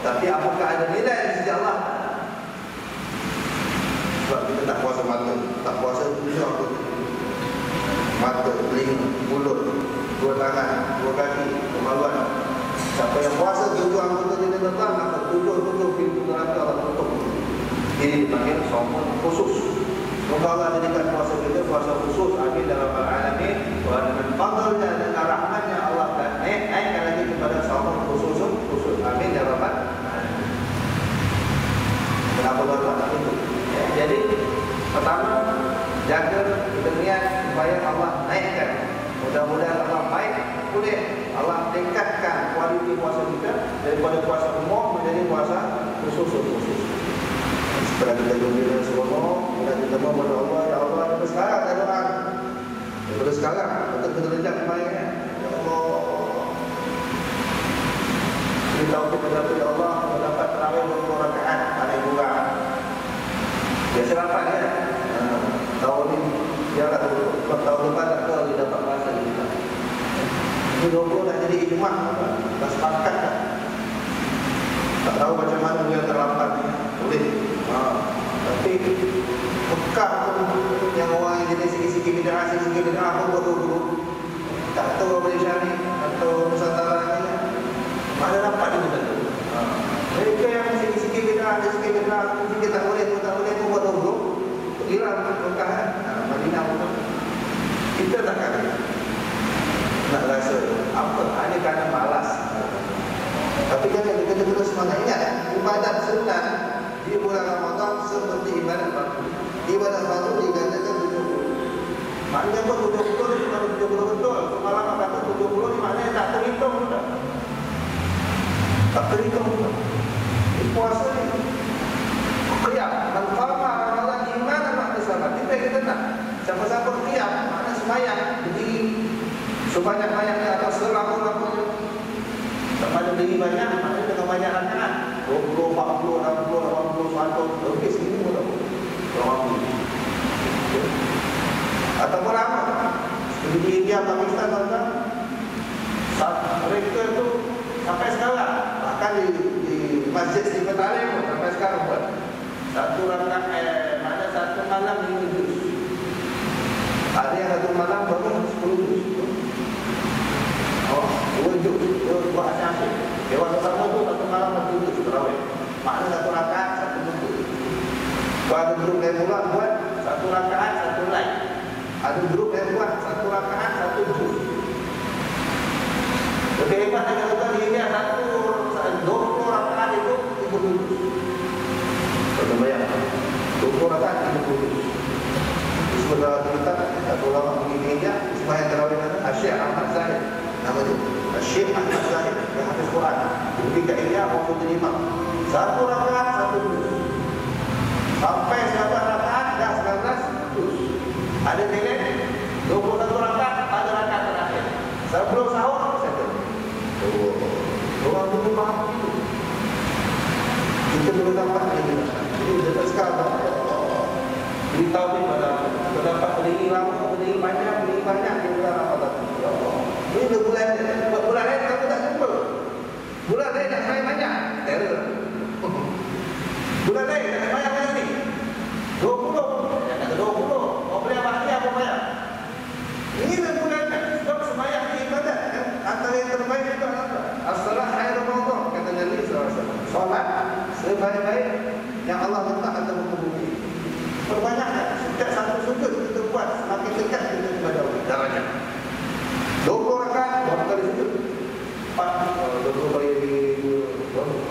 Tapi apakah ada nilai di sisi Allah? Sebab kita tak puasa mata, tak puasa tujuh aku mata, telinga, mulut, dua tangan, dua kaki, kemaluan. Siapa yang puasa tujuh anggota dia tuan maka tujuh tujuh pintu neraka Allah tutup. Ini dipanggil sombong khusus. Semoga Allah jadikan puasa kita puasa khusus. Amin dalam alamin. Wa dengan fadlnya dan rahmatnya Allah dan naik naikkan lagi kepada sombong khusus khusus. Amin dalam alamin. Kenapa tuan-tuan itu? Ya, jadi pertama jaga kita niat supaya Allah naikkan. Mudah-mudahan Allah baik boleh Allah tingkatkan kualiti puasa kita daripada puasa umum menjadi puasa khusus khusus. Setelah kita gembira semua, kita kita mohon Allah, ya Allah, sekarang saya doa. Daripada sekarang, kita rejak kemarinnya. Ya Allah. Kita tahu kepada ya Allah, mendapat terawih 20 rakaat hari bulan. Biasa dapat ya. Uh, tahun ini dia tak tahu tahun depan tak tahu dia dapat masa kita. Ini 20 ijmah Tak sepakat tak? Tak tahu macam mana dia terlambat Boleh ha. Tapi Mekah pun Yang orang yang jadi sikit-sikit bid'ah Sikit-sikit bid'ah pun buat dulu Tak tahu Malaysia ni Atau Nusantara ni Mana dapat dia betul ha. Mereka yang sikit-sikit bid'ah Sikit-sikit bid'ah Sikit tak boleh tak boleh pun buat dulu Iran Mekah ha. Madinah pun Kita tak kata nak rasa apa hanya kerana malas. Tapi jangan kita kena semangat ingat ibadat sunat di bulan Ramadan seperti ibadat fardu ibadat fardu digandakan 70 maknanya pun 70 itu bukan 70 betul. Semalam kata 70 ni maknanya tak terhitung tak terhitung puasa ni qiyam dan qama Ramadan iman dan makna salat kita kita nak siapa-siapa qiyam makna semayang berdiri Sebanyak-banyaknya atau serabu-rabunya Sama ada beri banyak Maknanya dengan banyak rakaat 20, 40, 60, 80, 100 Lebih segini pun tak boleh. Ataupun apa? Seperti di India, Pakistan tuan-tuan Mereka itu Sampai sekarang. Bahkan di, di masjid di Petalim pun Sampai sekarang buat Satu rakaat eh, Mana satu malam juz. Ada yang satu malam Baru 10 juz Oh, dua juz, dua buah asyik. Dewan pertama tu satu malam satu juz terawih. Makna satu rakaat satu. Kalau ada grup yang buat buat satu rakaat satu lain. Ada grup yang buat satu rakaat satu juz. Lebih hebat lagi kalau dia dia satu dua rakaat itu tiga juz. Kau bayang, dua rakaat tiga juz. Sebenarnya kita satu ulama pergi meja supaya terawih asyik Ahmad Zahid nama tu Syekh Ahmad Zahid yang hafiz Quran Bukti kat Ilya maupun terima. Satu rakaat satu juz Sampai sekarang rakaat dah 19 juz Ada nilai 21 rakaat pada rakaat terakhir Sebelum sahur settle Oh, orang tu faham itu Kita boleh dapat ini Ini dekat sekarang Beritahu ni pada Kita dapat berdiri lama, berdiri panjang, berdiri banyak Di bulan Ramadan Ya Allah ini dah bulan buat bulan lain kamu tak jumpa. Bulan lain nak main banyak. Terror. Bulan lain nak main banyak ni. 20. Ya kata 20. Kau boleh apa dia apa bayar? Ini dah bulan kan sebab sembahyang ni ibadat kan. Antara yang terbaik itu adalah as-salat khairul mawdu' kata Nabi SAW. Salat sebaik-baik yang Allah letak atas muka bumi. Perbanyakkan setiap satu sudut kita buat semakin dekat kita kepada Allah. Darajat. 20 rakaat berapa kali sujud? 4 20 kali 40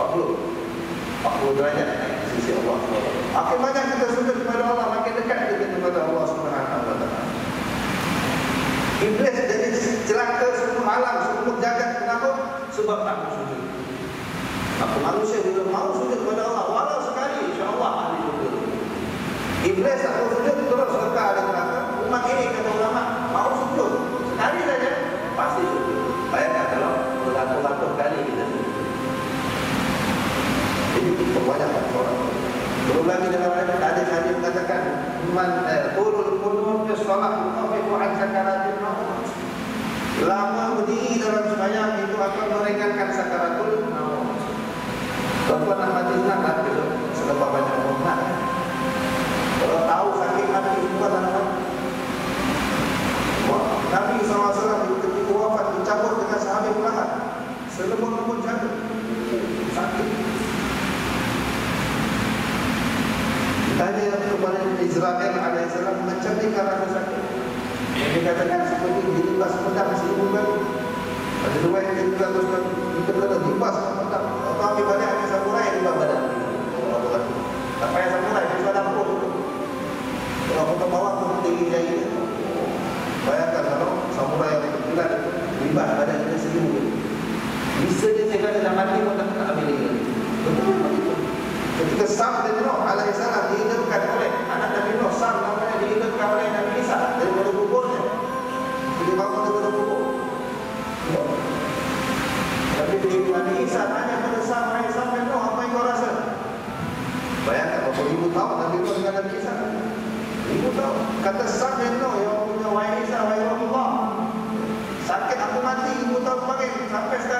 40 derajat sisi Allah Makin banyak kita sujud kepada Allah Makin dekat kita kepada Allah Subhanahu wa taala. Iblis jadi celaka seluruh alam Seluruh jagat Kenapa? Sebab tak sujud Maka manusia bila mau sujud kepada Allah Walau sekali insyaAllah ahli sujud Iblis tak mau sujud Terus serta ada neraka Umat ini kata ulama Mau sujud Sekali saja pasti sujud. Bayangkan kalau beratus-ratus kali kita sujud. Jadi kebanyakan orang. Belum lagi dalam ayat hadis hadis mengatakan man turul kunun fi shalah yuqafifu an sakaratil maut. Lama berdiri dalam sembahyang itu akan meringankan sakaratul Bapak nak mati senang kan? Sebab banyak orang nak. Kalau tahu sakit hati bukan nak mati. Nabi SAW ketika wafat dicabut dengan sahabat belakang. Selembut-lembut jatuh. Sakit. Tanya kepada Israel alaihissalam ni kerana sakit. Dia katakan seperti tinggi jaya Bayangkan kalau samurai yang terkilat libas badan kita seribu Bisa dia cakap dia dah mati pun tak ambil lagi. Betul betul. Ketika Sam dan Nuh alaihissalam dihidupkan oleh anak Nabi Nuh, Sam namanya dihidupkan oleh Nabi Isa daripada kuburnya. Jadi bangun daripada kubur. Tapi Nabi Isa tanya kepada Sam, Hai Sam dan Nuh, apa yang kau rasa? Bayangkan berapa ribu tahun Nabi Nuh dengan Nabi Isa. Ribu tahun. Kata sang yang tu Yang punya wairisan Wairullah lah, Sakit aku mati Ibu tahu panggil Sampai sekarang